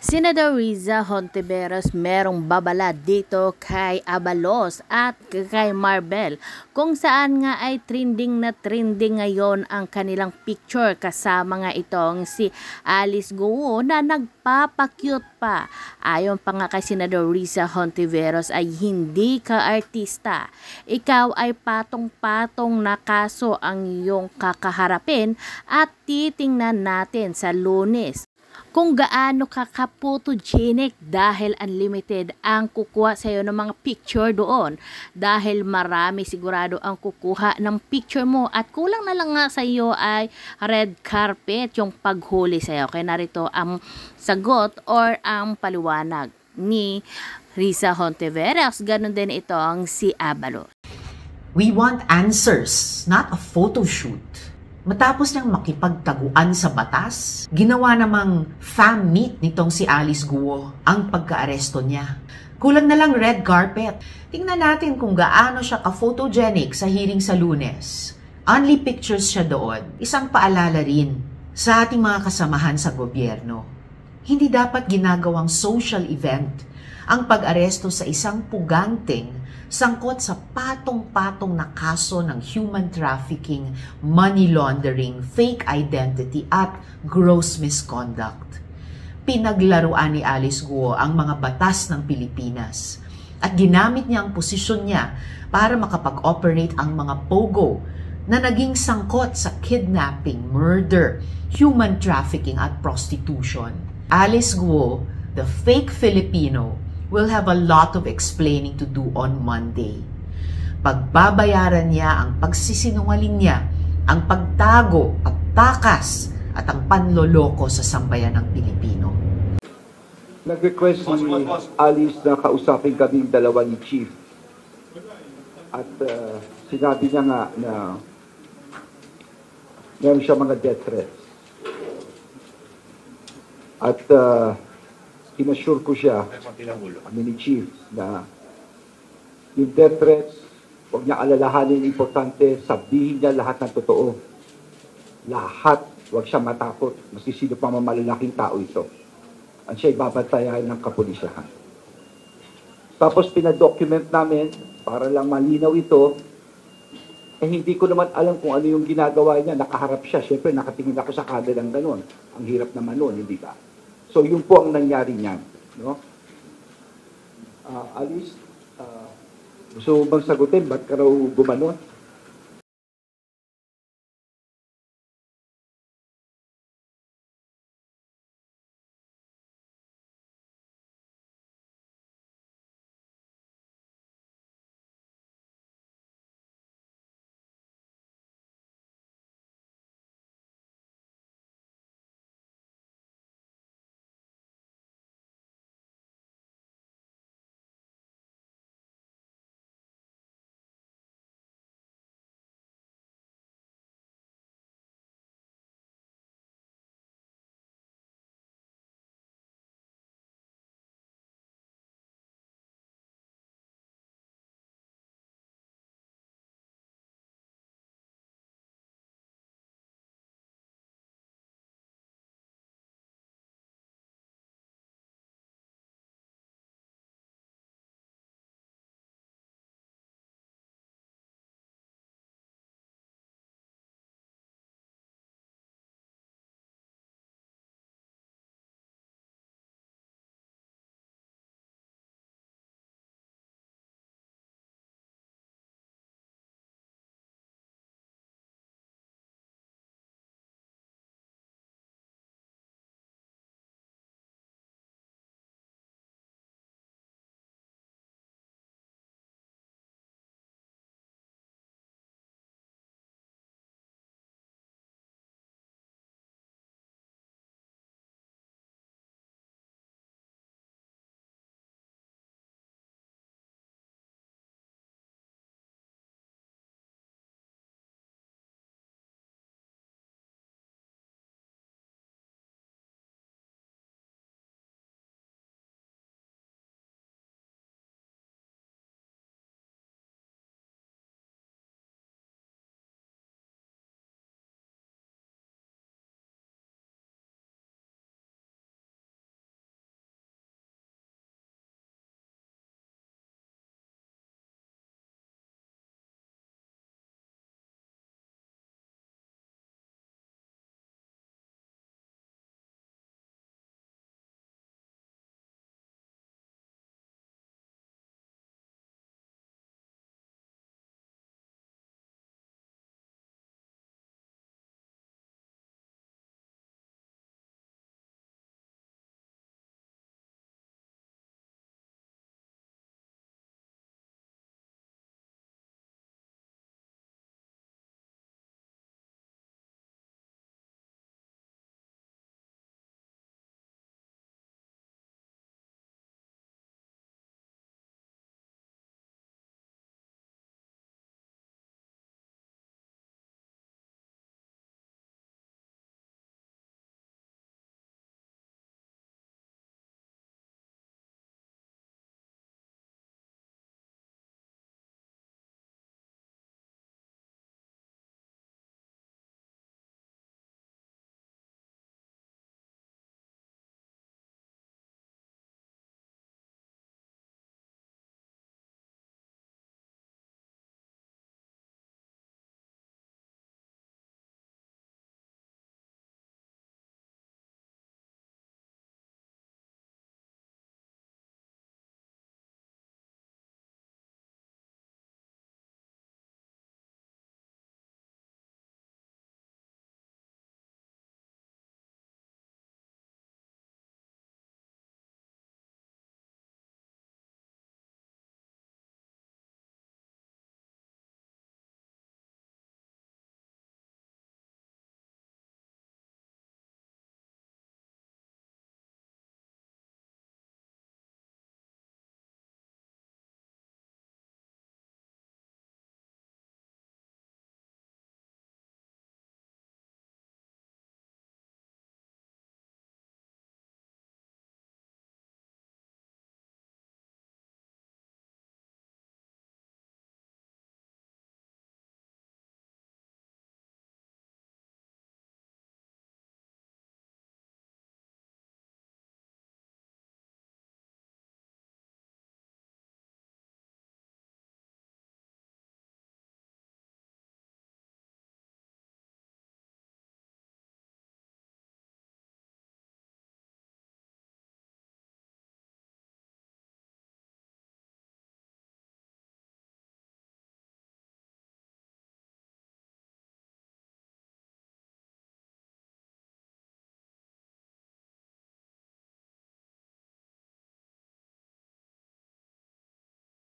Senador Riza Hontiveros merong babala dito kay Abalos at kay Marbel kung saan nga ay trending na trending ngayon ang kanilang picture kasama nga itong si Alice Guo na nagpapakyut pa. Ayon pa nga kay Senador Riza Hontiveros ay hindi ka artista. Ikaw ay patong-patong na kaso ang iyong kakaharapin at titingnan natin sa lunes kung gaano ka kapotogenic dahil unlimited ang kukuha sa iyo ng mga picture doon. Dahil marami sigurado ang kukuha ng picture mo. At kulang na lang nga sa iyo ay red carpet yung paghuli sa iyo kaya narito ang sagot or ang paliwanag ni Risa Hontiveros ganun din ito ang si Abalo We want answers, not a photo shoot. Matapos niyang makipagtaguan sa batas, ginawa namang fam meet nitong si Alice Guo ang pagkaaresto niya. Kulang na lang red carpet. Tingnan natin kung gaano siya ka-photogenic sa hearing sa lunes. Only pictures siya doon. Isang paalala rin sa ating mga kasamahan sa gobyerno. Hindi dapat ginagawang social event ang pag-aresto sa isang puganteng sangkot sa patong-patong na kaso ng human trafficking, money laundering, fake identity at gross misconduct. Pinaglaruan ni Alice Guo ang mga batas ng Pilipinas at ginamit niya ang posisyon niya para makapag-operate ang mga pogo na naging sangkot sa kidnapping, murder, human trafficking at prostitution. Alice Guo, the fake Filipino, will have a lot of explaining to do on Monday. Pagbabayaran niya ang pagsisinungaling niya, ang pagtago, pagtakas, at ang panloloko sa sambayan ng Pilipino. Nag-request si Alice na kausapin kami dalawa ni Chief. At uh, sinabi niya nga na meron siya mga death threats. At uh, inassure ko siya, kami ni Chief, na yung death threats, huwag niya alalahanin, importante, sabihin niya lahat ng totoo. Lahat, huwag siya matakot, maski pa mamalalaking tao ito. At siya ibabantayan ng kapulisyahan. Tapos pinadocument namin, para lang malinaw ito, eh hindi ko naman alam kung ano yung ginagawa niya, nakaharap siya. Siyempre, nakatingin ako sa kada ng ganun. Ang hirap naman nun, hindi ba? So yun po ang nangyari niyan. No? Uh, Alice, uh, gusto bang sagutin? Ba't ka raw gumanon?